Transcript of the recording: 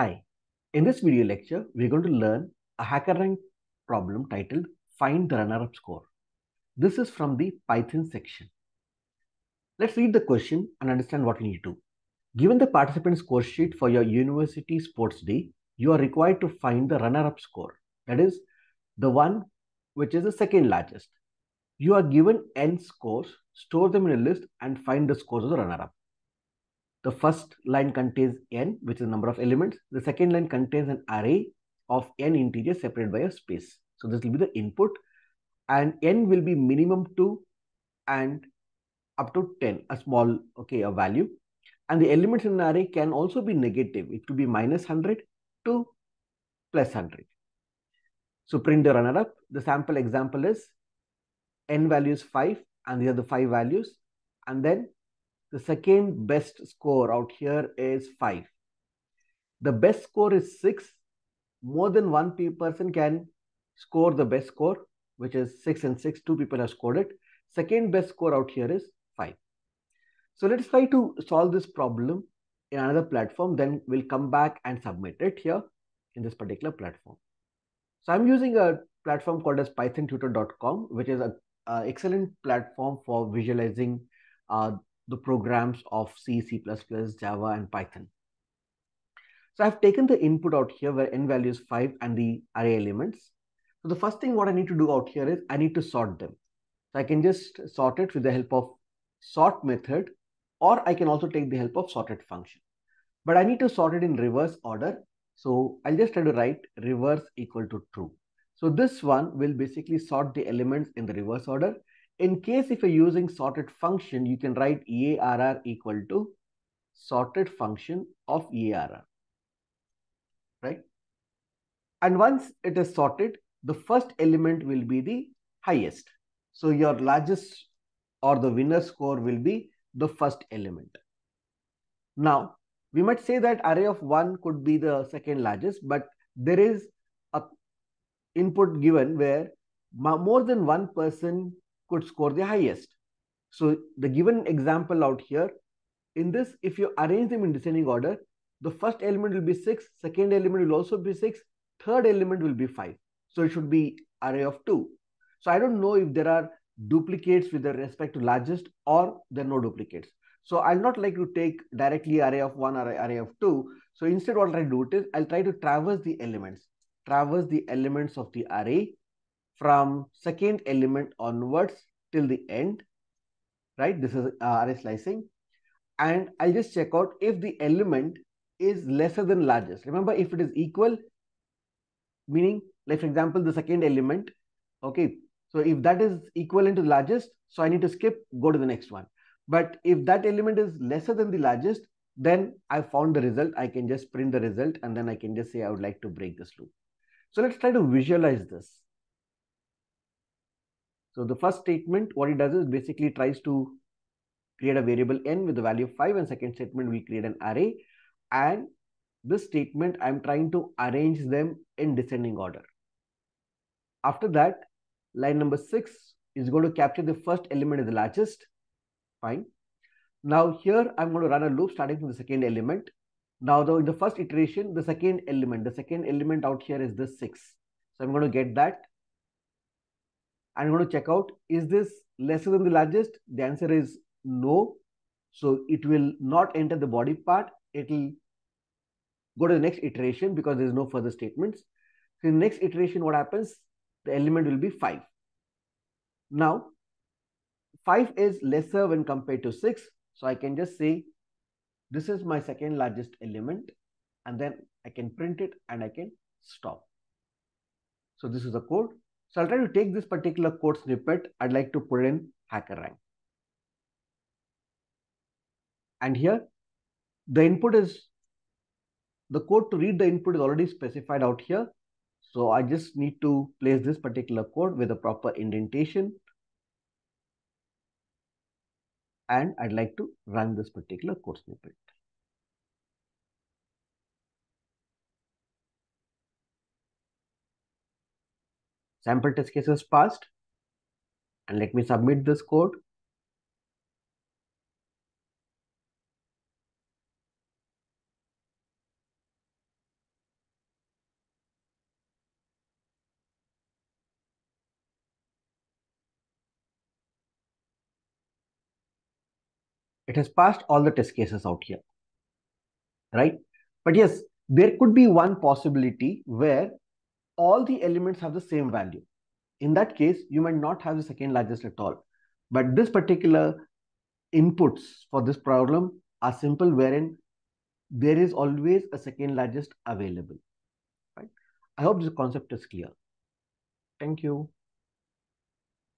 Hi, in this video lecture, we're going to learn a HackerRank problem titled Find the Runner-Up Score. This is from the Python section. Let's read the question and understand what we need to do. Given the participant score sheet for your university sports day, you are required to find the runner-up score. That is the one which is the second largest. You are given n scores, store them in a list and find the scores of the runner-up. The first line contains n, which is the number of elements. The second line contains an array of n integers separated by a space. So this will be the input and n will be minimum 2 and up to 10, a small, okay, a value. And the elements in an array can also be negative. It could be minus 100 to plus 100. So print the runner up. The sample example is n value is 5 and these are the 5 values. And then the second best score out here is 5. The best score is 6. More than one person can score the best score, which is 6 and 6. Two people have scored it. Second best score out here is 5. So let's try to solve this problem in another platform. Then we'll come back and submit it here in this particular platform. So I'm using a platform called as pythontutor.com, which is an excellent platform for visualizing uh, the programs of C, C++, Java, and Python. So I've taken the input out here where n value is 5 and the array elements. So the first thing what I need to do out here is I need to sort them. So I can just sort it with the help of sort method or I can also take the help of sorted function. But I need to sort it in reverse order. So I'll just try to write reverse equal to true. So this one will basically sort the elements in the reverse order. In case if you're using sorted function, you can write EARR equal to sorted function of EARR, right? And once it is sorted, the first element will be the highest. So your largest or the winner score will be the first element. Now, we might say that array of 1 could be the second largest, but there is a input given where more than one person could score the highest. So the given example out here, in this, if you arrange them in descending order, the first element will be 6, second element will also be 6, third element will be 5. So it should be array of 2. So I don't know if there are duplicates with respect to largest or there are no duplicates. So I'll not like to take directly array of 1 or array of 2. So instead what I'll do is I'll try to traverse the elements, traverse the elements of the array from second element onwards till the end, right? This is uh, array slicing. And I'll just check out if the element is lesser than largest. Remember, if it is equal, meaning like for example, the second element, okay. So if that is equivalent to the largest, so I need to skip, go to the next one. But if that element is lesser than the largest, then I found the result. I can just print the result and then I can just say I would like to break this loop. So let's try to visualize this. So the first statement, what it does is basically tries to create a variable n with the value of 5 and second statement we create an array and this statement I'm trying to arrange them in descending order. After that, line number 6 is going to capture the first element as the largest. Fine. Now here I'm going to run a loop starting from the second element. Now though in the first iteration, the second element, the second element out here is this 6. So I'm going to get that I'm going to check out, is this lesser than the largest? The answer is no. So it will not enter the body part. It will go to the next iteration because there is no further statements. So in the next iteration, what happens? The element will be 5. Now, 5 is lesser when compared to 6. So I can just say, this is my second largest element. And then I can print it and I can stop. So this is the code. So I'll try to take this particular code snippet. I'd like to put in HackerRank. And here, the input is, the code to read the input is already specified out here. So I just need to place this particular code with a proper indentation. And I'd like to run this particular code snippet. sample test case is passed and let me submit this code. It has passed all the test cases out here, right? But yes, there could be one possibility where all the elements have the same value. In that case, you might not have the second largest at all. But this particular inputs for this problem are simple wherein there is always a second largest available. Right? I hope this concept is clear. Thank you.